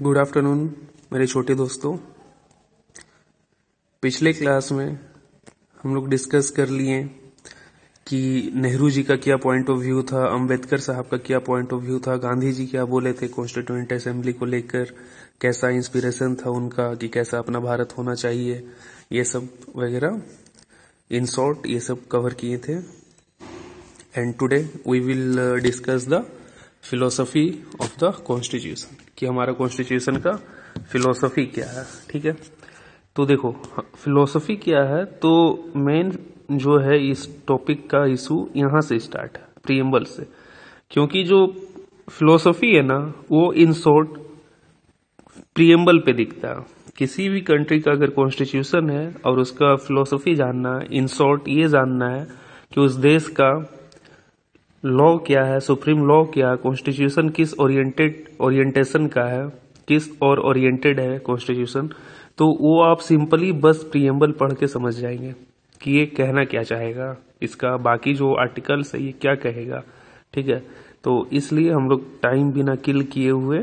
Good afternoon मेरे छोटे दोस्तों। पिछले क्लास में हम लोग डिस्कस कर लिए कि नेहरू जी का क्या पॉइंट ऑफ़ व्यू था, अंबेडकर साहब का क्या पॉइंट ऑफ़ व्यू था, गांधी जी क्या बोले थे कॉन्स्टिट्यूंट असेंबली को लेकर, कैसा इंस्पिरेशन था उनका कि कैसा अपना भारत होना चाहिए, ये सब वगैरह। इन शॉर्ट ये सब कवर किए थे। And today we will discuss the philosophy of the constitution कि हमारा कॉन्स्टिट्यूशन का फिलोसफी क्या है, ठीक है? तो देखो फिलोसफी क्या है? तो मेन जो है इस टॉपिक का इशू यहाँ से स्टार्ट है प्रियम्बल से। क्योंकि जो फिलोसफी है ना, वो इन शॉर्ट प्रियम्बल पे दिखता है। किसी भी कंट्री का अगर कॉन्स्टिट्यूशन है और उसका फिलोसफी जानना है इन शॉर्ट ये जानना है कि उस देश का लॉ क्या है? सुप्रीम लॉ क्या है? कॉन्स्टिट्यूशन किस ओरिएंटेड, ओरिएंटेशन का है? किस और ओरिएंटेड है कॉन्स्टिट्यूशन? तो वो आप सिंपली बस प्रियम्बल पढ़ के समझ जाएँगे कि ये कहना क्या चाहेगा। इसका बाकी जो आर्टिकल्स है, ये क्या कहेगा? ठीक है? तो इसलिए हम लोग टाइम बिना किल किए हुए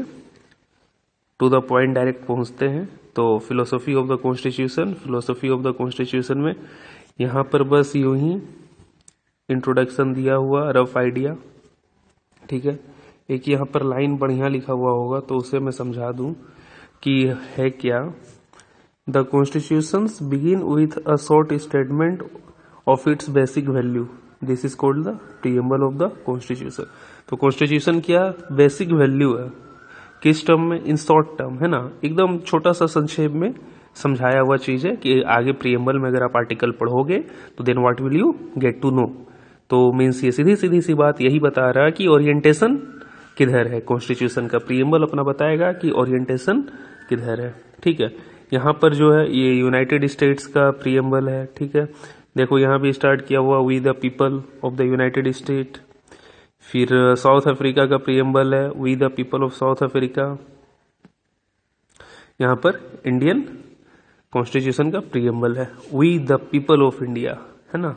टू द पॉइंट डायरेक्ट पहुँचते हैं। तो philosophy of the constitution philosophy of the constitution में यहाँ पर बस यूँ ही इंट्रोडक्शन दिया हुआ रफ आइडिया ठीक है? एक यहाँ पर लाइन बढ़िया लिखा हुआ होगा तो उसे मैं समझा दूँ कि है क्या। The constitution begin with a short statement of its basic value this is called the preamble of the constitution तो कॉन्स्टिट्यूशन क्या? बेसिक वैल्यू है। किस टर्म में? इन शॉर्ट टर्म है ना? एकदम छोटा सा संक्षेप में समझाया हुआ चीज़ है कि आगे प्रियम्बल में अगर आप आर्टिकल पढ़ोगे तो then what will you get to know तो मीन्स ये सीधी सीधी सी बात यही बता रहा है कि ओरिएंटेशन किधर है? कॉन्स्टिट्यूशन का प्रियम्बल अपना बताएगा कि ओरिएंटेशन किधर है। ठीक है? यहाँ पर जो है, ये यूनाइटेड स्टेट्स का प्रियम्बल है, ठीक है? देखो, यहाँ भी स्टार्ट किया हुआ we the people of the United State फिर साउथ अफ्रीका का प्रियम्बल है we the people of South Africa यहाँ पर इंडियन कॉन्स्टिट्यूशन का प्रियम्बल है we the people of India है ना?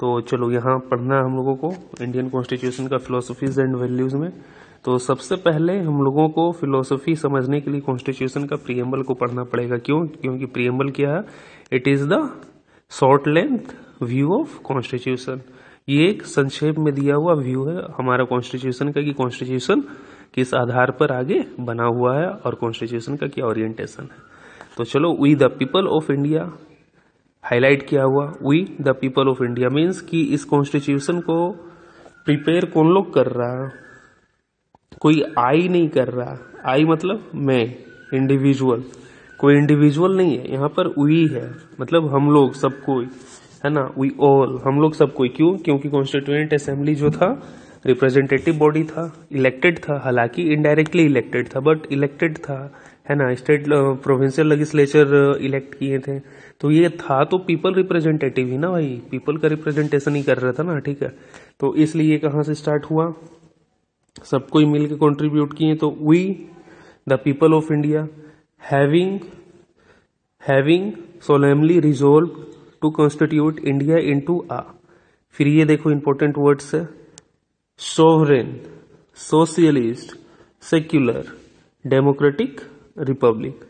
तो चलो यहाँ पढ़ना है हम लोगों को इंडियन कॉन्स्टिट्यूशन का फिलोसफीज एंड वैल्यूज़ में। तो सबसे पहले हम लोगों को फिलोसफी समझने के लिए कॉन्स्टिट्यूशन का प्रियम्बल को पढ़ना पड़ेगा। क्यों? क्योंकि प्रियम्बल क्या है? It is the short length view of constitution ये एक संक्षेप में दिया हुआ व्यू है हमारा कॉन्स्टिट्यूशन का कि कॉन्स्टिट्यूशन किस आधार पर आगे बना हुआ है और कॉन्स्टिट्यूशन का क्या ओरिएंटेशन है। तो चलो we the people of India highlight किया हुआ we the people of India means कि इस कॉन्स्टिट्यूशन को प्रिपेयर कौन लोग कर रहा कोई आई नहीं कर रहा। आई मतलब मैं इंडिविजुअल कोई इंडिविजुअल नहीं है। यहाँ पर वी है। मतलब हम लोग सब कोई, है ना? वी ऑल हम लोग सब कोई। क्यों? क्योंकि कॉन्स्टिट्यूएंट असेंबली जो था रिप्रेजेंटेटिव बॉडी था इलेक्टेड था। हालाँकि इनडायरेक्टली इलेक्टेड था बट इलेक्टेड था, है ना? स्टेट प्रोविंशियल लेजिस्लेचर इलेक्ट किए थे। तो ये था तो पीपल रिप्रेजेंटेटिव ही ना भाई। पीपल का रिप्रेजेंटेशन ही कर रहा था ना, ठीक है। तो इसलिए ये कहाँ से स्टार्ट हुआ? सब कोई मिलकर कॉन्ट्रीब्यूट किए तो we the people of India having having solemnly resolve to constitute India into आ फिर ये देखो इंपॉर्टेंट वर्ड्स है sovereign socialist secular democratic republic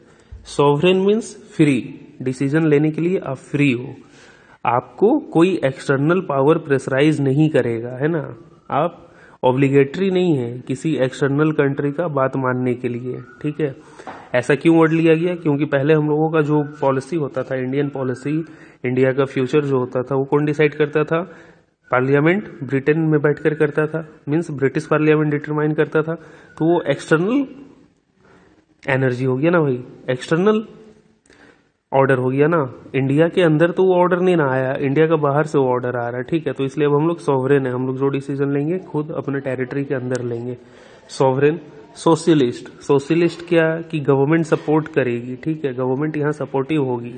sovereign means free decision लेने के लिए आप फ्री हो। आपको कोई एक्सटर्नल पावर प्रेशराइज नहीं करेगा, है ना? आप ऑब्लिगेटरी नहीं है किसी एक्सटर्नल कंट्री का बात मानने के लिए, ठीक है? ऐसा क्यों वर्ड लिया गया? क्योंकि पहले हम लोगों का जो पॉलिसी होता था इंडियन पॉलिसी इंडिया का फ्यूचर जो होता था, वो कौन डिसाइड करता था? पार्लियामेंट ब्रिटेन में बैठकर करता था। मीन्स ब्रिटिश पार्लियामेंट डिटरमाइन करता था। तो वो एक्सटर्नल एनर्जी हो गया ना भाई? एक्सटर्नल ऑर्डर हो गया ना। इंडिया के अंदर तो वो ऑर्डर नहीं ना आया। इंडिया का बाहर से वो ऑर्डर आ रहा है, ठीक है? तो इसलिए अब हम लोग सॉवरेन है। हम लोग जो डिसीज़न लेंगे, खुद अपने टेरिटरी के अंदर लेंगे। सॉवरेन सोशलिस्ट सोशलिस्ट क्या? कि गवर्नमेंट सपोर्ट करेगी, ठीक है? गवर्नमेंट यहाँ सपोर्टिव होगी।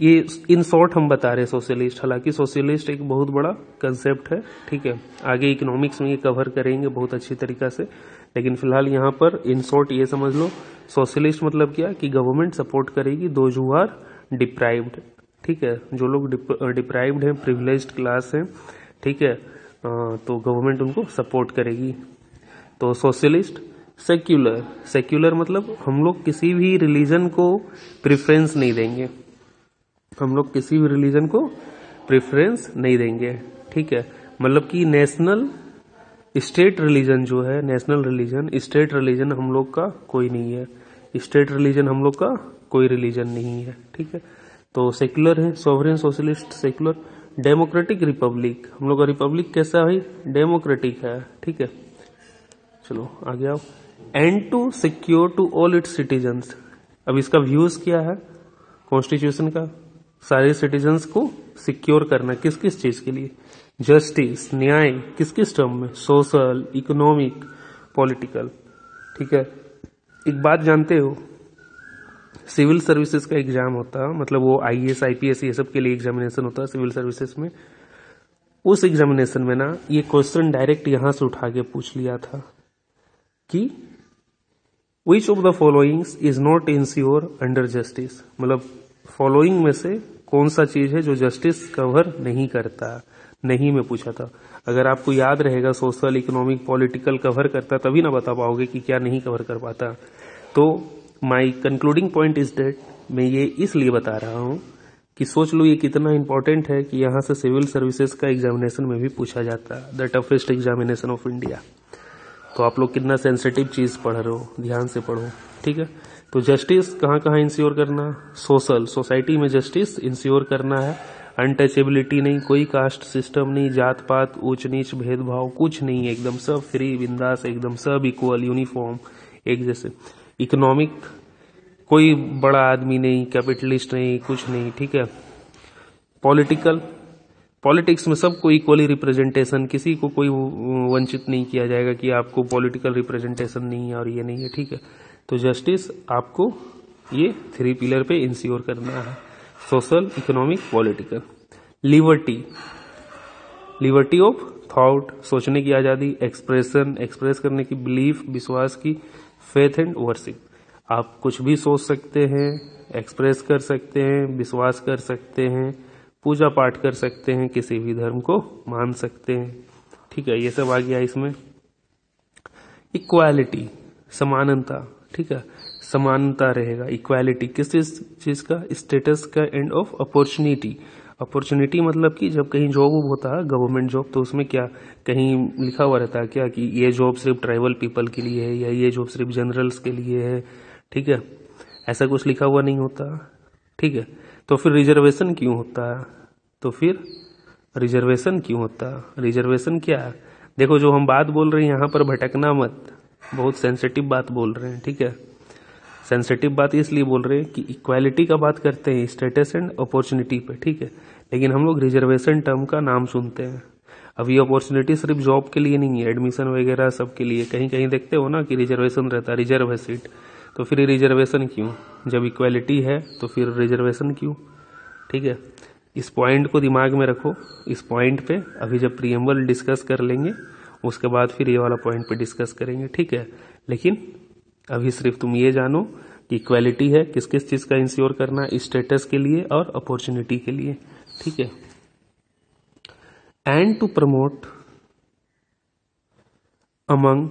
ये इन शॉर्ट हम बता रहे हैं सोशलिस्ट हालाँकि सोशलिस्ट एक बहुत बड़ा कंसेप्ट है, ठीक है? आगे इकोनॉमिक्स में ये कवर करेंगे बहुत अच्छी तरीका से। लेकिन फ़िलहाल यहाँ पर इन शॉर्ट ये समझ लो सोशलिस्ट मतलब क्या? कि गवर्नमेंट सपोर्ट करेगी दो जू आर डिप्राइव्ड ठीक है? जो लोग डिप्राइव्ड हैं प्रिविलेज क्लास हैं, ठीक है? तो गवर्नमेंट उनको सपोर्ट करेगी। तो सोशलिस्ट सेक्युलर सेक्युलर मतलब हम लोग किसी भी रिलीजन को प्रेफरेंस नहीं देंगे। हम लोग किसी भी रिलीजन को प्रेफरेंस नहीं देंगे। ठीक है? मतलब कि नेशनल स्टेट रिलीजन जो है, नेशनल रिलीजन, स्टेट रिलीजन हम लोग का कोई नहीं है। स्टेट रिलीजन हम लोग का कोई रिलीजन नहीं है, ठीक है? तो सेक्युलर है, sovereign socialist secular. Democratic republic, हम लोग का रिपब्लिक कैसा है डेमोक्रेटिक है, ठीक है? चलो, आगे आओ। And to secure to all its citizens अब इसका व्यूज़ क्या है? कॉन्स्टिट्यूशन का? सारे सिटीजन्स को सिक्योर करना किस किस चीज़ के लिए? जस्टिस न्याय किस किस टर्म में? सोशल इकोनॉमिक पॉलिटिकल ठीक है? एक बात जानते हो? सिविल सर्विसेज़ का एग्ज़ाम होता है मतलब वो I S I P S ये सब के लिए एग्जामिनेशन होता है सिविल सर्विसेज़ में। उस एग्जामिनेशन में ना, ये क्वेश्चन डायरेक्ट यहाँ से उठा के पूछ लिया था कि which of the followings is not insure under justice मतलब फॉलोइंग में से कौन सा चीज़ है जो जस्टिस कवर नहीं करता? नहीं में पूछा था। अगर आपको याद रहेगा सोशल इकोनॉमिक पॉलिटिकल कवर करता, तभी ना बता पाओगे कि क्या नहीं कवर कर पाता। तो my concluding point is that मैं ये इसलिए बता रहा हूँ कि सोच लो ये कितना इंपॉर्टेंट है कि यहाँ से सिविल सर्विसेज़ का एग्जामिनेशन में भी पूछा जाता। है the toughest examination of India तो आप लोग कितना सेंसिटिव चीज़ पढ़ रहे हो, ध्यान से पढ़ो, ठीक है? तो जस्टिस कहाँ कहाँ इंश्योर करना? सोशल सोसाइटी में जस्टिस इंश्योर करना है। अनटचेबिलिटी नहीं, कोई कास्ट सिस्टम नहीं जात पात ऊंच नीच भेदभाव कुछ नहीं है एकदम सब फ्री बिंदास, एकदम सब इक्वल यूनिफॉर्म एक जैसे। इकोनॉमिक कोई बड़ा आदमी नहीं कैपिटलिस्ट नहीं, कुछ नहीं, ठीक है? पॉलिटिकल पॉलिटिक्स में सबको इक्वली रिप्रेजेंटेशन किसी को कोई वंचित नहीं किया जाएगा कि आपको पॉलिटिकल रिप्रेजेंटेशन नहीं है और ये नहीं है, ठीक है? तो जस्टिस आपको ये थ्री पिलर पे इंश्योर करना है। Social, economic, political. Liberty. Liberty of thought, सोचने की आज़ादी, एक्सप्रेशन, एक्सप्रेस करने की बिलीफ, विश्वास की फेथ एंड वर्शिप आप कुछ भी सोच सकते हैं, एक्सप्रेस कर सकते हैं, विश्वास कर सकते हैं पूजा पाठ कर सकते हैं, किसी भी धर्म को मान सकते हैं। ठीक है, ये सब आ गया इसमें। इक्वालिटी, समानता। ठीक है समानता रहेगा इक्वालिटी किस चीज़ का? स्टेटस का एंड ऑफ़ अपॉर्चुनिटी अपॉर्चुनिटी मतलब कि जब कहीं जॉब होता है गवर्नमेंट जॉब तो उसमें क्या, कहीं लिखा हुआ रहता है क्या कि ये जॉब सिर्फ़ ट्राइबल पीपल के लिए है या ये जॉब सिर्फ़ जनरल्स के लिए है? ठीक है? ऐसा कुछ लिखा हुआ नहीं होता। ठीक है? तो फिर रिजर्वेशन क्यों होता? है तो फिर रिजर्वेशन क्यों होता? है रिजर्वेशन क्या देखो, जो हम बात बोल रहे हैं, यहाँ पर भटकना मत। बहुत सेंसिटिव बात बोल रहे हैं। ठीक है? सेंसिटिव बात इसलिए बोल रहे हैं कि इक्वालिटी का बात करते हैं स्टेटस एंड अपॉर्चुनिटी पे, ठीक है? लेकिन हम लोग रिजर्वेशन टर्म का नाम सुनते हैं। अब ये अपॉर्चुनिटी सिर्फ़ जॉब के लिए नहीं है एडमिशन वगैरह सबके लिए। कहीं कहीं देखते हो ना कि रिजर्वेशन रहता है रिज़र्व है सीट तो फिर रिजर्वेशन क्यों? जब इक्वालिटी है तो फिर रिजर्वेशन क्यों? ठीक है? इस पॉइंट को दिमाग में रखो। इस पॉइंट पे अभी जब प्रियम्बल डिस्कस कर लेंगे, उसके बाद फिर ये वाला पॉइंट पे डिस्कस करेंगे, ठीक है? लेकिन अभी सिर्फ़ तुम ये जानो कि इक्वालिटी है किस किस चीज़ का इंश्योर करना स्टेटस के लिए और अपॉर्चुनिटी के लिए, ठीक है? And to promote among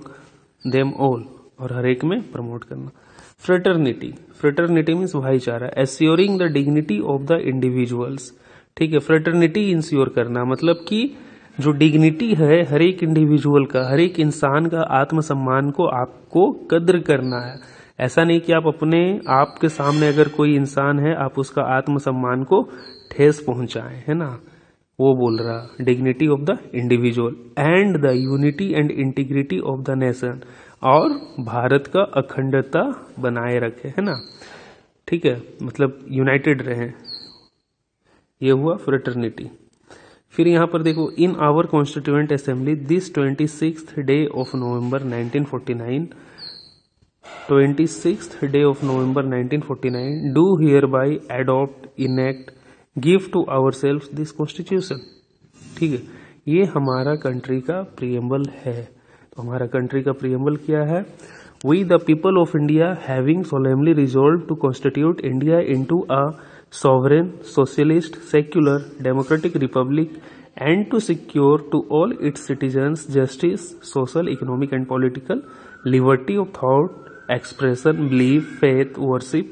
them all और हर एक में प्रमोट करना। फ्रेटर्निटी फ्रेटर्निटी मीन्स भाईचारा assuring the dignity of the individuals ठीक है? फ्रेटर्निटी इंश्योर करना मतलब कि जो डिग्निटी है हर एक इंडिविजुअल का हर एक इंसान का आत्मसम्मान को आपको कद्र करना है। ऐसा नहीं कि आप अपने आप के सामने अगर कोई इंसान है, आप उसका आत्मसम्मान को ठेस पहुँचाए, है ना? वो बोल रहा dignity of the individual and the unity and integrity of the nation और भारत का अखंडता बनाए रखे, है ना? ठीक है मतलब यूनाइटेड रहे। ये हुआ फ्रेटर्निटी फिर यहाँ पर देखो in our constituent assembly this twenty six day of November 1949 twenty six day of November 1949 do hereby adopt enact give to our self this constitution ठीक है? ये हमारा कंट्री का प्रियम्बल है। तो हमारा कंट्री का प्रियम्बल क्या है? We the people of India having solemnly resolve to constitute India into a sovereign, socialist, secular, democratic republic and to secure to all its citizens justice, social, economic and political liberty of thought, expression, belief, faith, worship,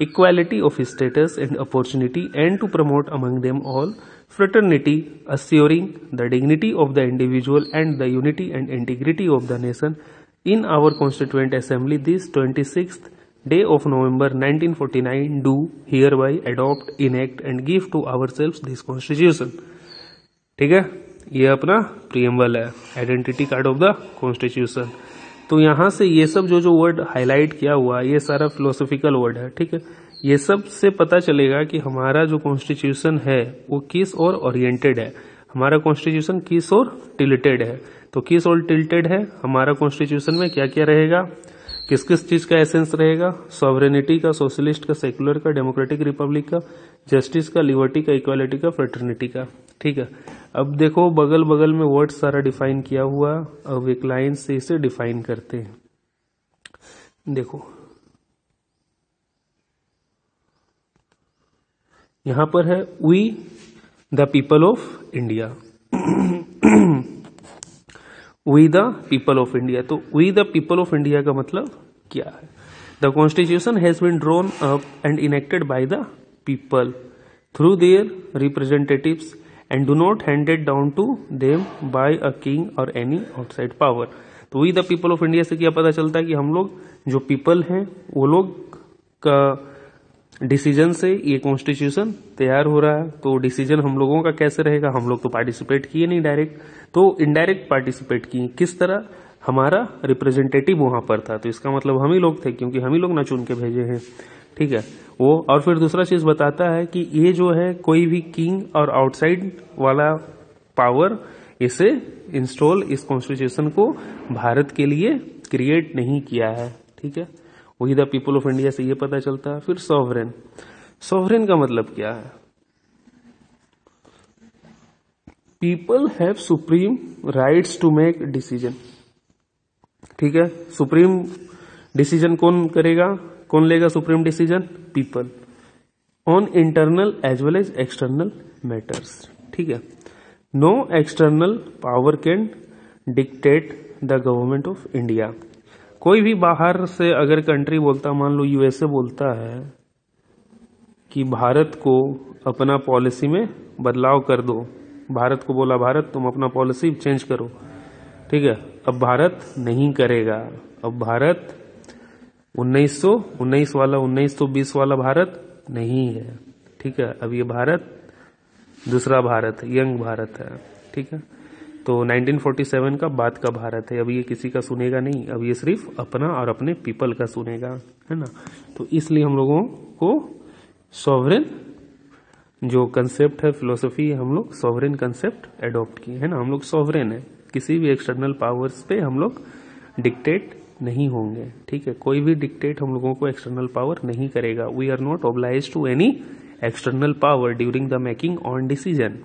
equality of status and opportunity, and to promote among them all fraternity, assuring the dignity of the individual and the unity and integrity of the nation. In our Constituent Assembly, this 26th day of November 1949, do hereby adopt, enact, and give to ourselves this Constitution. ठीक है? ये अपना preamble है. Identity card of the constitution तो यहाँ से ये सब जो जो वर्ड हाईलाइट किया हुआ ये सारा फिलोसफिकल वर्ड है ठीक है? ये सबसे पता चलेगा कि हमारा जो कॉन्स्टिट्यूशन है वो किस और ओरिएंटेड है? हमारा कॉन्स्टिट्यूशन किस और टिल्टेड है? तो किस और टिल्टेड है? हमारा कॉन्स्टिट्यूशन में क्या क्या रहेगा? किस किस चीज़ का एसेंस रहेगा? सॉवरेनिटी का सोशलिस्ट का सेक्युलर का डेमोक्रेटिक रिपब्लिक का जस्टिस का लिबर्टी का इक्वालिटी का फ्रेटर्निटी का। ठीक है? अब देखो बगल बगल में वर्ड सारा डिफाइन किया हुआ अब एक लाइन से इसे डिफाइन करते हैं। देखो। यहाँ पर है we the people of India we the people of India तो we the people of India का मतलब क्या है? The constitution has been drawn up and enacted by the people through their representatives and do not handed down to them by a king और any outside power तो we the people of India से क्या पता चलता है कि हम लोग, जो पीपल हैं, वो लोग का डिसीज़न से ये कॉन्स्टिट्यूशन तैयार हो रहा है। तो डिसीज़न हम लोगों का कैसे रहेगा? हम लोग तो पार्टिसिपेट किए नहीं डायरेक्ट तो इनडायरेक्ट पार्टिसिपेट किए। किस तरह? हमारा रिप्रेजेंटेटिव वहाँ पर था। तो इसका मतलब हम ही लोग थे, क्योंकि हम ही लोग ना चुन के भेजे हैं। ठीक है? वो, और फिर दूसरा चीज़ बताता है कि ये जो है, कोई भी किंग और आउटसाइड वाला पावर इसे इंस्टॉल इस कॉन्स्टिट्यूशन को भारत के लिए क्रिएट नहीं किया है। ठीक है? वही द पीपल ऑफ़ इंडिया से ये पता चलता है। फिर सॉवरेन। सॉवरेन का मतलब क्या है? People have supreme rights to make decision. ठीक है? सुप्रीम डिसीज़न कौन करेगा? कौन लेगा supreme decision? People. On internal as well as external matters. ठीक है? No external power can dictate the government of India. कोई भी बाहर से अगर कंट्री बोलता, मान लो यूएसए बोलता है कि भारत को अपना पॉलिसी में बदलाव कर दो। भारत को बोला, भारत, तुम अपना पॉलिसी चेंज करो। ठीक है? अब भारत नहीं करेगा। अब भारत 1900 19 वाला 1920 वाला भारत नहीं है। ठीक है? अब ये भारत, दूसरा भारत, यंग भारत है। ठीक है? तो 1947 का बाद का भारत है। अब ये किसी का सुनेगा नहीं। अब ये सिर्फ़ अपना और अपने पीपल का सुनेगा, है ना? तो इसलिए हम लोगों को सॉवरेन जो कंसेप्ट है फिलोसफी हम लोग सॉवरेन कंसेप्ट एडॉप्ट किए, है ना? हम लोग सॉवरेन है। किसी भी एक्सटर्नल पावर्स पे हम लोग डिक्टेट नहीं होंगे, ठीक है? कोई भी डिक्टेट हम लोगों को एक्सटर्नल पावर नहीं करेगा। We are not oblige to any external power during the making on decision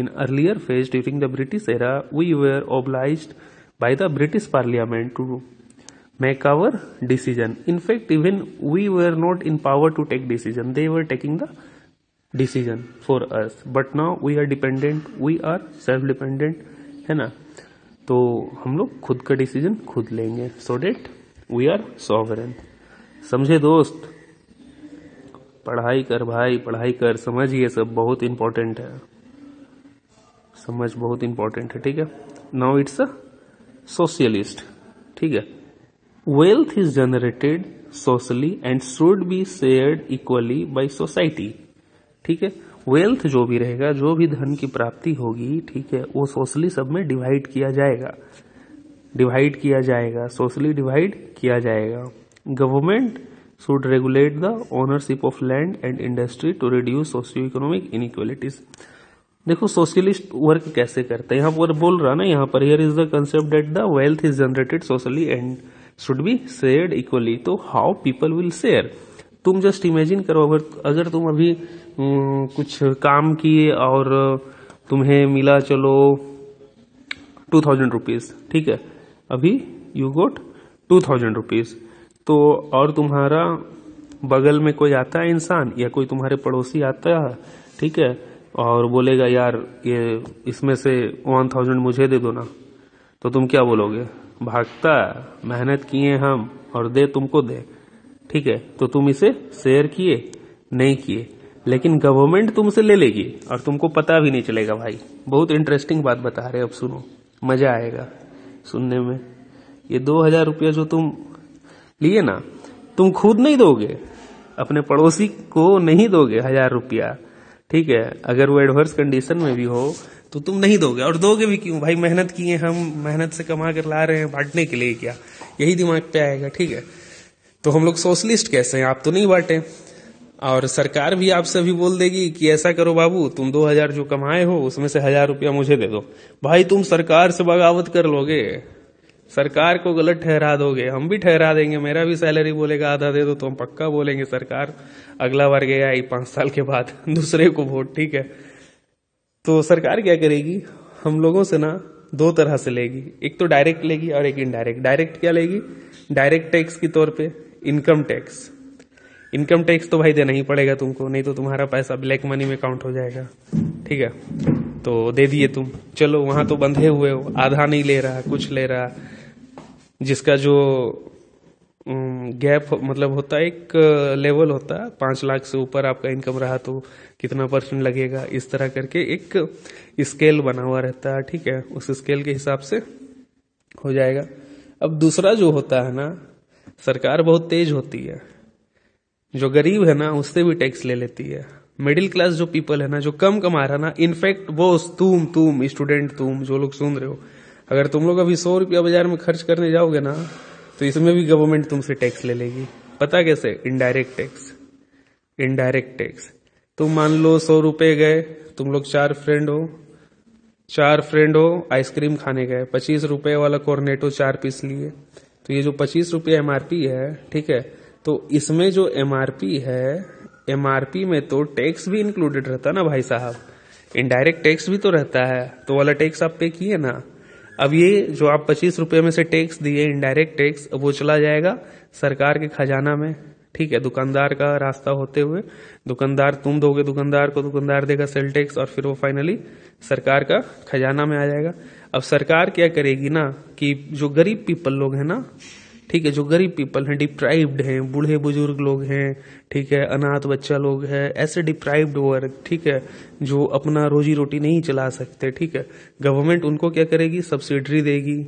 In earlier phase during the British era, we were obliged by the British Parliament to make our decision. In fact, even we were not in power to take decision. They were taking the decision for us. But now we are dependent, we are self-dependent, है ना तो हम लोग खुद का decision खुद लेंगे so that we are sovereign समझे दोस्त पढ़ाई कर भाई पढ़ाई कर समझ ये सब बहुत इंपॉर्टेंट है समझ बहुत इंपॉर्टेंट है, ठीक है? नाउ इट्स अ सोशलिस्ट ठीक है? Wealth is generated socially and should be shared equally by society ठीक है? वेल्थ जो भी रहेगा, जो भी धन की प्राप्ति होगी, ठीक है, वो सोशली सब में डिवाइड किया जाएगा। डिवाइड किया जाएगा सोशली डिवाइड किया जाएगा। Government should regulate the ownership of land and industry to reduce socio economic inequalities देखो सोशलिस्ट वर्क कैसे करते हैं? यहाँ पर बोल रहा ना, यहाँ पर here is the concept that the wealth is generated socially and should be shared equally तो हाउ पीपल विल शेयर तुम जस्ट इमेजिन करो, अगर अगर तुम अभी कुछ काम किए और तुम्हें मिला, चलो टू थाउज़ेंड रुपीज़ ठीक है? अभी you got two thousand rupees तो और तुम्हारा बगल में कोई आता है इंसान, या कोई तुम्हारे पड़ोसी आता है, ठीक है? और बोलेगा, यार, ये इसमें से वन थाउज़ेंड मुझे दे दो ना। तो तुम क्या बोलोगे? भागता मेहनत किए हम और दे तुमको दे। ठीक है तो तुम इसे शेयर किए, नहीं किए। लेकिन गवर्नमेंट तुमसे ले लेगी और तुमको पता भी नहीं चलेगा भाई। बहुत इंटरेस्टिंग बात बता रहे अब सुनो, मज़ा आएगा सुनने में। ये दो हज़ार रुपया जो तुम लिए ना, तुम खुद नहीं दोगे, अपने पड़ोसी को नहीं दोगे हज़ार रुपया। ठीक है, अगर वो एडवर्स कंडीशन में भी हो तो तुम नहीं दोगे। और दोगे भी क्यों? भाई, मेहनत किए हम, मेहनत से कमा कर ला रहे हैं, बांटने के लिए क्या? यही दिमाग पे आएगा, ठीक है? तो हम लोग सोशलिस्ट कैसे हैं? आप तो नहीं बांटे। और सरकार भी आपसे अभी बोल देगी कि ऐसा करो बाबू, तुम दो हज़ार जो कमाए हो, उसमें से हज़ार रुपया मुझे दे दो। भाई, तुम सरकार से बगावत कर लोगे। सरकार को गलत ठहरा दोगे, हम भी ठहरा देंगे, मेरा भी सैलरी बोलेगा, आधा दे दो तो हम पक्का बोलेंगे, सरकार अगला बार गया आई पाँच साल के बाद, दूसरे को वोट, ठीक है? तो सरकार क्या करेगी? हम लोगों से ना दो तरह से लेगी, एक तो डायरेक्ट लेगी और एक इनडायरेक्ट डायरेक्ट क्या लेगी? डायरेक्ट टैक्स के तौर पे इनकम टैक्स इनकम टैक्स तो भाई देना ही पड़ेगा तुमको, नहीं तो तुम्हारा पैसा ब्लैक मनी में काउंट हो जाएगा, ठीक है? तो दे दिए तुम। चलो, वहाँ तो बंधे हुए हो, आधा नहीं ले रहा, कुछ ले रहा जिसका जो गैप मतलब होता है, एक, लेवल होता है। पाँच लाख से ऊपर आपका इनकम रहा तो कितना परसेंट लगेगा? इस तरह करके एक स्केल बना हुआ रहता है, ठीक है? उस स्केल के हिसाब से हो जाएगा। अब दूसरा जो होता है ना, सरकार बहुत तेज होती है। जो गरीब है ना, उससे भी टैक्स ले लेती है। मिडिल क्लास जो पीपल है ना, जो कम कमा रहा ना, इनफैक्ट वो तुम तुम स्टूडेंट तुम, जो लोग सुन रहे हो अगर तुम लोग अभी सौ रुपया बाज़ार में खर्च करने जाओगे ना तो इसमें भी गवर्नमेंट तुमसे टैक्स ले लेगी। पता कैसे? इनडायरेक्ट टैक्स इनडायरेक्ट टैक्स तुम मान लो सौ रुपए गए, तुम लोग चार फ्रेंड हो। चार फ्रेंड हो आइसक्रीम खाने गए। पच्चीस रुपए वाला कॉर्नेटो चार पीस लिए। तो ये जो पच्चीस रुपये एमआरपी है, ठीक है? तो इसमें जो एमआरपी है एमआरपी में तो टैक्स भी इंक्लूडेड रहता ना भाई साहब। इनडायरेक्ट टैक्स भी तो रहता है। तो वाला टैक्स आप पे किए ना? अब ये जो आप पच्चीस रुपए में से टैक्स दिए इनडायरेक्ट टैक्स वो चला जाएगा सरकार के खजाना में। ठीक है, दुकानदार का रास्ता होते हुए, दुकानदार तुम दोगे, दुकानदार को दुकानदार देगा सेल टैक्स और फिर वो फाइनली सरकार का खजाना में आ जाएगा। अब सरकार क्या करेगी ना कि जो गरीब पीपल लोग हैं ना ठीक है, जो गरीब पीपल हैं डिप्राइव्ड हैं, बूढ़े बुज़ुर्ग लोग हैं, ठीक है, अनाथ बच्चा लोग हैं, ऐसे डिप्राइव्ड वर्ग ठीक है, जो अपना रोजी रोटी नहीं चला सकते, ठीक है। गवर्नमेंट उनको क्या करेगी? सब्सिडरी देगी।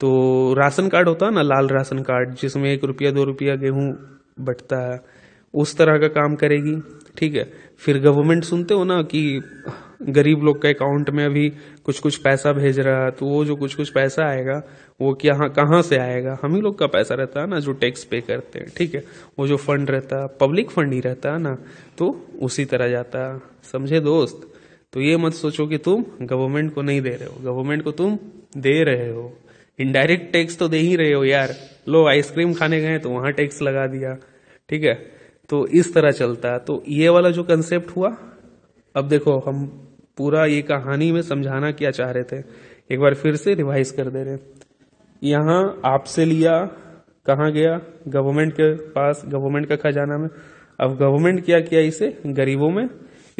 तो राशन कार्ड होता है ना, लाल राशन कार्ड, जिसमें एक रुपया, दो रुपया गेहूँ बटता है, उस तरह का काम करेगी, ठीक है। फिर गवर्नमेंट सुनते हो ना कि गरीब लोग के अकाउंट में अभी कुछ कुछ पैसा भेज रहा है तो वो जो कुछ कुछ पैसा आएगा वो क्या कहाँ से आएगा? हम ही लोग का पैसा रहता है ना, जो टैक्स पे करते हैं, ठीक है? वो जो फंड रहता है पब्लिक फंड ही रहता है ना तो उसी तरह जाता समझे दोस्त? तो ये मत सोचो कि तुम गवर्नमेंट को नहीं दे रहे हो। गवर्नमेंट को तुम दे रहे हो। इनडायरेक्ट टैक्स तो दे ही रहे हो यार। लो आइसक्रीम खाने गए तो वहाँ टैक्स लगा दिया, ठीक है? तो इस तरह चलता है। तो ये वाला जो कंसेप्ट हुआ, अब देखो, हम पूरा ये कहानी में समझाना क्या चाह रहे थे। एक बार फिर से रिवाइज कर दे रहे यहाँ आपसे लिया, कहा गया? गवर्नमेंट के पास, गवर्नमेंट का खजाना में। अब गवर्नमेंट क्या किया इसे? गरीबों में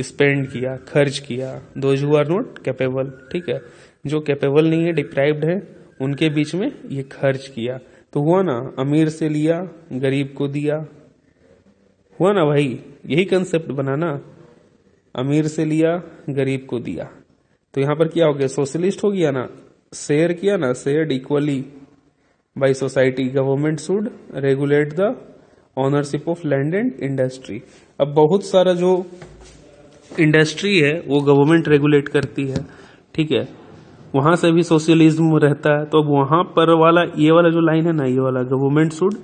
स्पेंड किया, खर्च किया। दो हु आर नॉट कैपेबल ठीक है? जो कैपेबल नहीं है डिप्राइव्ड है, उनके बीच में ये खर्च किया। तो हुआ ना, अमीर से लिया, गरीब को दिया। हुआ ना भाई, यही कंसेप्ट बना ना। अमीर से लिया, गरीब को दिया। तो यहाँ पर क्या हो गया? सोशलिस्ट हो गया ना। शेयर किया ना share equally by society government should regulate the ownership of land and industry अब बहुत सारा जो इंडस्ट्री है, वो गवर्नमेंट रेगुलेट करती है, ठीक है? वहाँ से भी सोशलिज्म रहता है तो अब वहाँ पर वाला, ये वाला जो लाइन है ना, ये वाला government should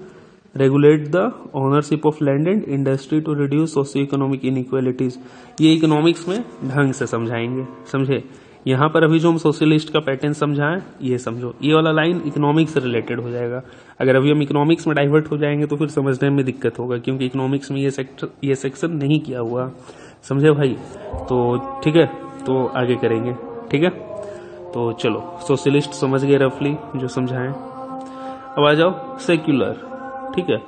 regulate the ownership of land and industry to reduce socio economic inequalities ये इकोनॉमिक्स में ढंग से समझाएँगे, समझे? यहाँ पर अभी जो हम सोशलिस्ट का पैटर्न समझाएँ, ये समझो। ये वाला लाइन इकोनॉमिक्स से रिलेटेड हो जाएगा। अगर अभी हम इकोनॉमिक्स में डाइवर्ट हो जाएँगे तो फिर समझने में दिक्कत होगा, क्योंकि इकोनॉमिक्स में ये सेक्टर ये सेक्शन नहीं किया हुआ। समझे भाई? तो ठीक है तो आगे करेंगे। ठीक है? तो चलो सोशलिस्ट समझ गए रफली जो समझाएँ। अब आ जाओ सेक्युलर ठीक है?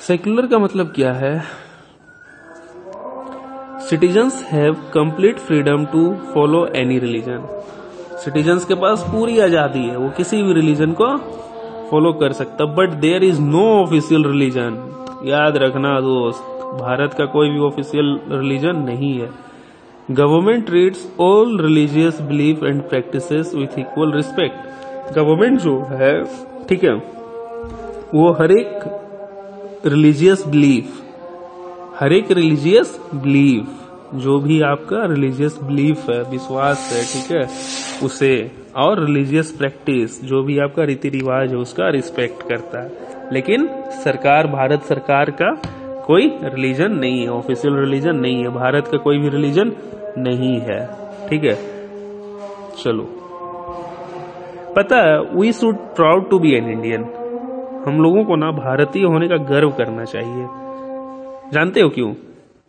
सेक्युलर का मतलब क्या है? Citizens have complete freedom to follow any religion citizens के पास पूरी आज़ादी है, वो किसी भी रिलीजन को फॉलो कर सकता but there is no official religion याद रखना दोस्त, भारत का कोई भी ऑफिशियल रिलीजन नहीं है। Government treats all religious belief and practices with equal respect government जो है, ठीक है, वो हर एक रिलीजियस बिलीफ हर एक रिलीजियस बिलीफ जो भी आपका रिलीजियस बिलीफ है, विश्वास है, ठीक है, उसे और रिलीजियस प्रैक्टिस जो भी आपका रीति रिवाज है, उसका रिस्पेक्ट करता है। लेकिन सरकार, भारत सरकार का कोई रिलीजन नहीं है ऑफिशियल रिलीजन नहीं है, भारत का कोई भी रिलीजन नहीं है, ठीक है। चलो। पता है we should proud to be an Indian हम लोगों को ना भारतीय होने का गर्व करना चाहिए। जानते हो क्यों?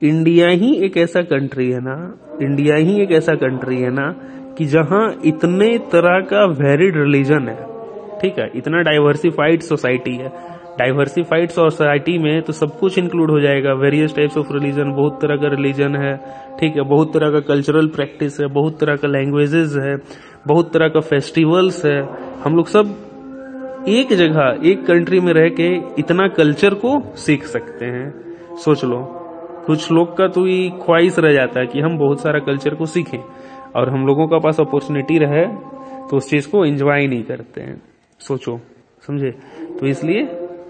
इंडिया ही एक ऐसा कंट्री है ना, इंडिया ही एक ऐसा कंट्री है ना कि जहाँ इतने तरह का वेरिड रिलीजन है। ठीक है, इतना डाइवर्सिफाइड सोसाइटी है। डाइवर्सिफाइड सोसाइटी में तो सब कुछ इंक्लूड हो जाएगा। वेरियस टाइप्स ऑफ़ रिलीजन बहुत तरह का रिलीजन है। ठीक है, बहुत तरह का कल्चरल प्रैक्टिस है, बहुत तरह का लैंग्वेजेस है, बहुत तरह का फेस्टिवल्स है। हम लोग सब एक जगह, एक कंट्री में रह के इतना कल्चर को सीख सकते हैं। सोच लो। कुछ लोग का तो ये ख्वाहिश रह जाता है कि हम बहुत सारा कल्चर को सीखें और हम लोगों का पास अपॉर्चुनिटी रहे तो उस चीज़ को एंजॉय नहीं करते हैं। सोचो, समझे? तो इसलिए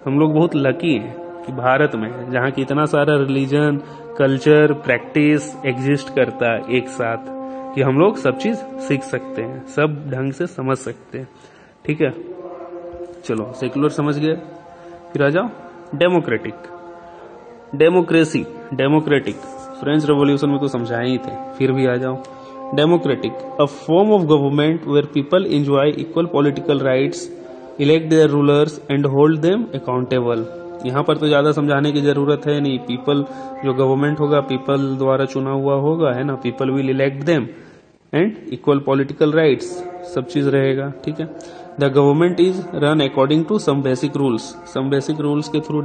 हम लोग बहुत लकी हैं कि भारत में, जहाँ की इतना सारा रिलीजन कल्चर प्रैक्टिस एग्जिस्ट करता है एक साथ, कि हम लोग सब चीज़ सीख सकते हैं, सब ढंग से समझ सकते हैं। ठीक है? चलो सेकुलर समझ गए फिर आ जाओ democratic democracy, democratic. French revolution में तो समझाए ही थे, फिर भी आ जाओ। Democratic a form of government where people enjoy equal political rights elect their rulers and hold them accountable यहाँ पर तो ज़्यादा समझाने की ज़रूरत है नहीं। पीपल जो गवर्नमेंट होगा पीपल द्वारा चुना हुआ होगा, है ना? People will elect them and equal political rights सब चीज़ रहेगा, ठीक है? The government is run according to some basic rules. Some basic rules के थ्रू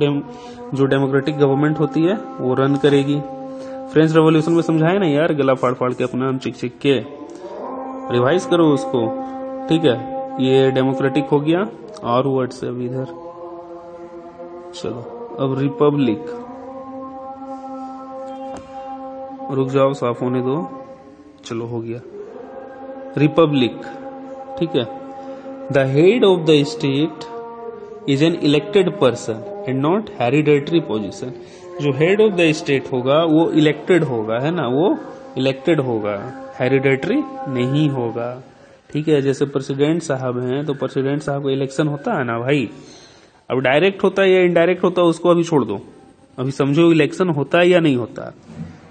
जो डेमोक्रेटिक गवर्नमेंट होती है, वो रन करेगी। फ्रेंच रेवोल्यूशन में समझाए ना यार, गला फाड़ फाड़ के अपना चिक चिक के। रिवाइज करो उसको। ठीक है, ये डेमोक्रेटिक हो गया, और वर्ड्स अब इधर। चलो, अब रिपब्लिक। रुक जाओ, साफ़ होने दो। चलो, हो गया। रिपब्लिक। ठीक है। The head of the state is an elected person and not hereditary position. जो हेड ऑफ़ द स्टेट होगा, वो इलेक्टेड होगा, है ना? वो इलेक्टेड होगा। हेरिडेटरी नहीं होगा। ठीक है, जैसे प्रेसिडेंट साहब हैं तो प्रेसिडेंट साहब का इलेक्शन होता है ना भाई? अब डायरेक्ट होता है या इनडायरेक्ट होता है, उसको अभी छोड़ दो। अभी समझो इलेक्शन होता है या नहीं होता।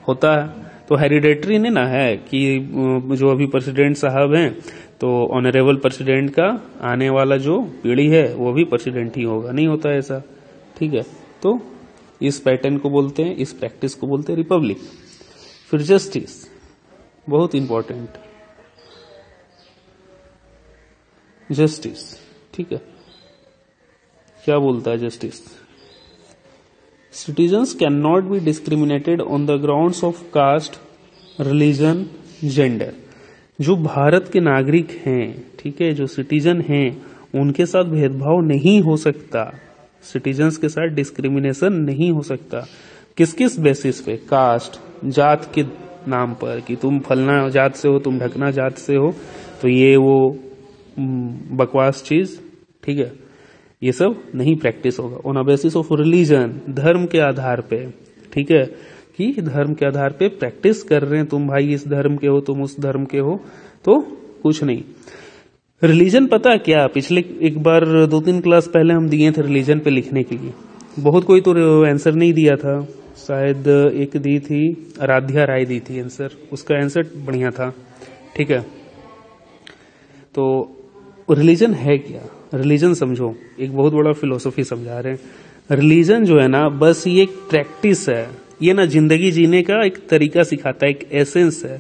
होता है। तो हेरिडेटरी नहीं ना है कि जो अभी प्रेसिडेंट साहब हैं तो ऑनरेबल प्रेसिडेंट का आने वाला जो पीढ़ी है, वो भी प्रेसिडेंट ही होगा। नहीं होता ऐसा। ठीक है? तो इस पैटर्न को बोलते हैं, इस प्रैक्टिस को बोलते हैं रिपब्लिक फिर जस्टिस बहुत इंपॉर्टेंट जस्टिस ठीक है? क्या बोलता है justice citizens can not be discriminated on the ground of caste religion gender जो भारत के नागरिक हैं, ठीक है, जो सिटीजन हैं, उनके साथ भेदभाव नहीं हो सकता। सिटीजन्स के साथ डिस्क्रिमिनेशन नहीं हो सकता। किस किस बेसिस पे? कास्ट, जात के नाम पर कि तुम फलना जात से हो, तुम ढकना जात से हो तो ये वो बकवास चीज़, ठीक है? ये सब नहीं प्रैक्टिस होगा। On a basis of religion धर्म के आधार पे, ठीक है? कि धर्म के आधार पे प्रैक्टिस कर रहे हैं, तुम भाई इस धर्म के हो, तुम उस धर्म के हो। तो कुछ नहीं। रिलीजन पता क्या? पिछले एक बार दो तीन क्लास पहले हम दिए थे रिलीजन पे लिखने के लिए। बहुत कोई तो आंसर नहीं दिया था। शायद एक दी थी, आराध्या राय दी थी आंसर उसका आंसर बढ़िया था। ठीक है। तो रिलीजन है क्या? रिलीजन समझो। एक बहुत बड़ा फिलोसफी समझा रहे हैं। रिलीजन जो है ना, बस ये एक प्रैक्टिस है। ये ना ज़िंदगी जीने का एक तरीका सिखाता है, एक एसेंस है,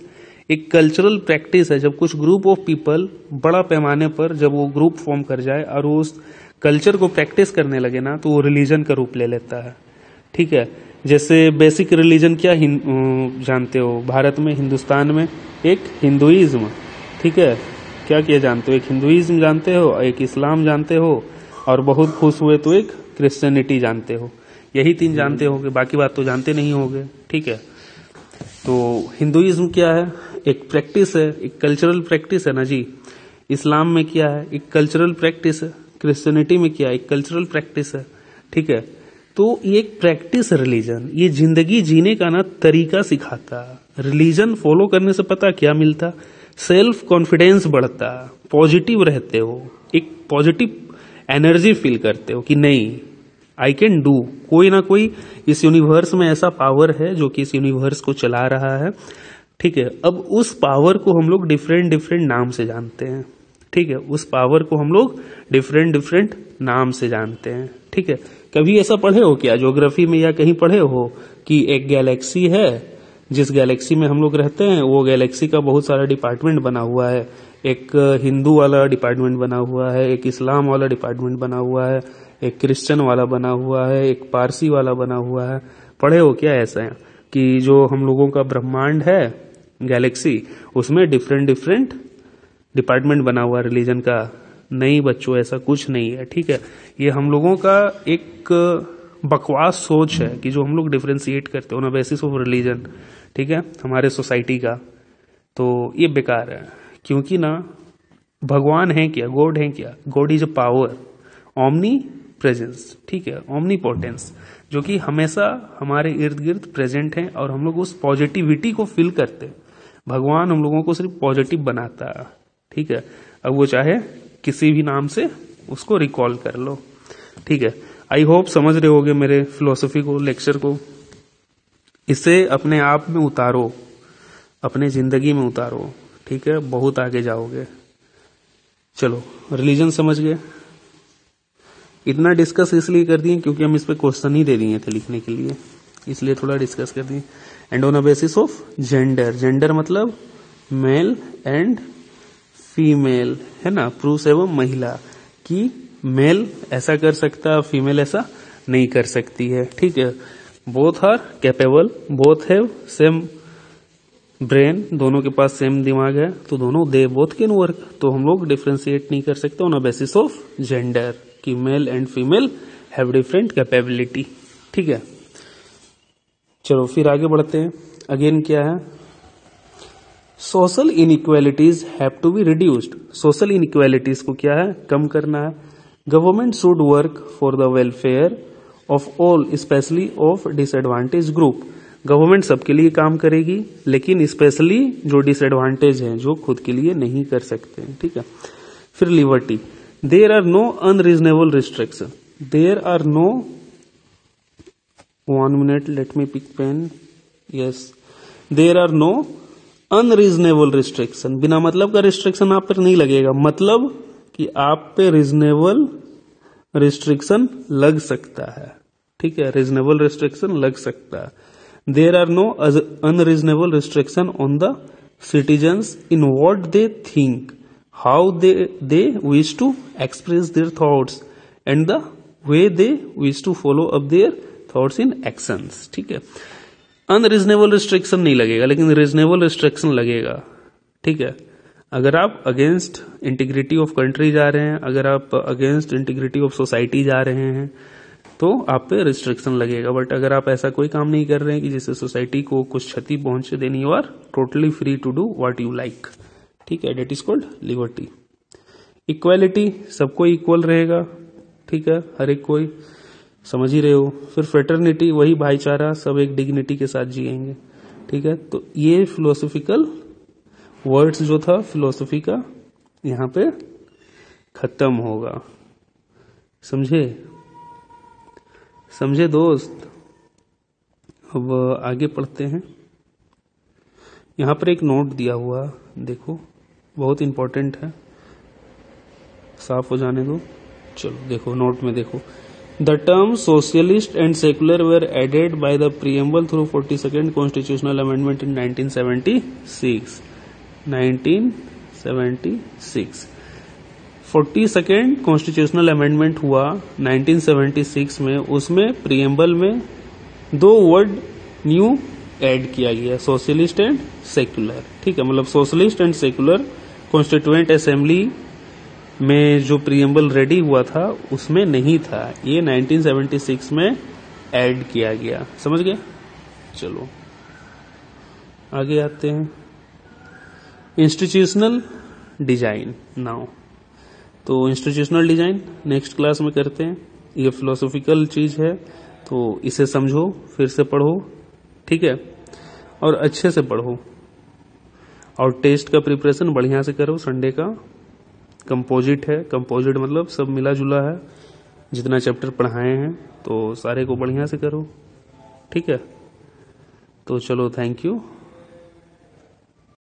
एक कल्चरल प्रैक्टिस है। जब कुछ ग्रुप ऑफ़ पीपल बड़ा पैमाने पर जब वो ग्रुप फॉर्म कर जाए और उस कल्चर को प्रैक्टिस करने लगे ना तो वो रिलीजन का रूप ले लेता है। ठीक है? जैसे बेसिक रिलीजन क्या जानते हो? भारत में, हिंदुस्तान में एक हिंदुइज्म। ठीक है? क्या क्या जानते हो? एक हिंदुइज्म जानते हो, एक इस्लाम जानते हो, और बहुत खुश हुए तो एक क्रिश्चियनिटी जानते हो। यही तीन जानते होंगे, बाकी बात तो जानते नहीं होंगे, ठीक है? तो हिंदुइज्म क्या है? एक प्रैक्टिस है, एक कल्चरल प्रैक्टिस है ना जी? इस्लाम में क्या है? एक कल्चरल प्रैक्टिस है, क्रिश्चियनिटी में क्या है? एक कल्चरल प्रैक्टिस है, ठीक है? तो ये एक प्रैक्टिस रिलीजन। ये ज़िंदगी जीने का ना तरीका सिखाता। रिलीजन फॉलो करने से पता क्या मिलता? सेल्फ कॉन्फिडेंस बढ़ता। पॉजिटिव रहते हो। एक पॉजिटिव एनर्जी फील करते हो कि नहीं आई कैन डू कोई ना कोई इस यूनिवर्स में ऐसा पावर है जो कि इस यूनिवर्स को चला रहा है। ठीक है, अब उस पावर को हम लोग डिफरेंट डिफरेंट नाम से जानते हैं। ठीक है, उस पावर को हम लोग डिफरेंट डिफरेंट नाम से जानते हैं। ठीक है, कभी ऐसा पढ़े हो क्या? ज्योग्राफी में या कहीं पढ़े हो कि एक गैलेक्सी है, जिस गैलेक्सी में हम लोग रहते हैं, वो गैलेक्सी का बहुत सारा डिपार्टमेंट बना हुआ है। एक हिंदू वाला डिपार्टमेंट बना हुआ है, एक इस्लाम वाला डिपार्टमेंट बना हुआ है एक क्रिश्चियन वाला बना हुआ है, एक पारसी वाला बना हुआ है। पढ़े हो क्या ऐसा है कि जो हम लोगों का ब्रह्मांड है, गैलेक्सी, उसमें डिफरेंट डिफरेंट डिपार्टमेंट बना हुआ रिलीजन का। नहीं बच्चों, ऐसा कुछ नहीं है, ठीक है? ये हम लोगों का एक बकवास सोच है कि जो हम लोग डिफ्रेंशिएट करते हो ना बेसिस ऑफ़ रिलीजन ठीक है? हमारे सोसाइटी का। तो ये बेकार है, क्योंकि ना, भगवान है क्या? गॉड है क्या? God is a power omnipresence ठीक है? ओमनी पोटेंस जो कि हमेशा हमारे इर्द गिर्द प्रेजेंट है और हम लोग उस पॉजिटिविटी को फील करते हैं। भगवान हम लोगों को सिर्फ़ पॉजिटिव बनाता है, ठीक है? अब वो चाहे किसी भी नाम से उसको रिकॉल कर लो, ठीक है? आई होप समझ रहे होगे मेरे फिलोसफी को लेक्चर को। इसे अपने आप में उतारो, अपने ज़िंदगी में उतारो, ठीक है? बहुत आगे जाओगे। चलो रिलीजन समझ गए? इतना डिस्कस इसलिए कर दिए क्योंकि हम इस पर क्वेश्चन ही दे दिए थे लिखने के लिए। इसलिए थोड़ा डिस्कस कर दिए। And on a basis of gender gender मतलब मेल एंड फीमेल है ना? पुरुष एवं महिला कि मेल ऐसा कर सकता फीमेल ऐसा नहीं कर सकती है। ठीक है? Both are capable both have same brain दोनों के पास सेम दिमाग है तो दोनों दे बोथ कैन वर्क तो हम लोग डिफ्रेंशिएट नहीं कर सकते on a basis of gender कि male and female have different capability ठीक है? चलो, फिर आगे बढ़ते हैं। अगेन क्या है? Social inequalities have to be reduced social inequalities को क्या है? कम करना है। Government should work for the welfare of all specially of disadvantage group government सबके लिए काम करेगी, लेकिन स्पेशली जो डिसएडवांटेज है, जो खुद के लिए नहीं कर सकते ठीक है? फिर liberty there are no unreasonable restriction there are no one minute let me pick pen yes there are no unreasonable restriction बिना मतलब का रिस्ट्रिक्शन आप पर नहीं लगेगा। मतलब कि आप पे रिजनेबल रिस्ट्रिक्शन लग सकता है। ठीक है? रिजनेबल रिस्ट्रिक्शन लग सकता है। There are no unreasonable restriction on the citizens in what they think how they they wish to express their thoughts and the way they wish to follow up their thoughts in actions ठीक है? Unreasonable restriction नहीं लगेगा, लेकिन reasonable restriction लगेगा। ठीक है? अगर आप अगेंस्ट इंटीग्रिटी ऑफ़ कंट्री जा रहे हैं, अगर आप अगेंस्ट इंटीग्रिटी ऑफ़ सोसाइटी जा रहे हैं तो आप पे रिस्ट्रिक्शन लगेगा। बट अगर आप ऐसा कोई काम नहीं कर रहे हैं कि जिससे सोसाइटी को कुछ क्षति पहुँचे देनी are totally free to do what you like ठीक है that is called liberty equality सबको इक्वल रहेगा, ठीक है, हर एक कोई, समझ ही रहे हो। फिर फ्रेटर्निटी वही भाईचारा, सब एक डिग्निटी के साथ जिएँगे, ठीक है। तो ये फिलोसफिकल वर्ड्स जो था फिलोसफी का, यहाँ पे खत्म होगा। समझे? समझे दोस्त? अब आगे पढ़ते हैं। यहाँ पर एक नोट दिया हुआ, देखो। बहुत इंपॉर्टेंट है। साफ़ हो जाने दो। चलो, देखो नोट में देखो। The term socialist and secular were added by the preamble through forty second constitutional amendment in 1976 1976 forty second constitutional amendment हुआ 1976 में। उसमें प्रियम्बल में दो वर्ड न्यू ऐड किया गया सोशलिस्ट एंड सेक्युलर ठीक है मतलब socialist and secular constituent assembly में जो प्रियम्बल रेडी हुआ था, उसमें नहीं था। ये 1976 में ऐड किया गया। समझ गए? चलो। आगे आते हैं। इंस्टीट्यूशनल डिज़ाइन नाउ तो इंस्टीट्यूशनल डिज़ाइन नेक्स्ट क्लास में करते हैं। ये फिलोसॉफिकल चीज़ है तो इसे समझो, फिर से पढ़ो। ठीक है? और अच्छे से पढ़ो। और टेस्ट का प्रिपरेशन बढ़िया से करो संडे का। कंपोजिट है कंपोजिट मतलब सब मिला जुला है। जितना चैप्टर पढ़ाए हैं तो सारे को बढ़िया से करो। ठीक है? तो चलो थैंक यू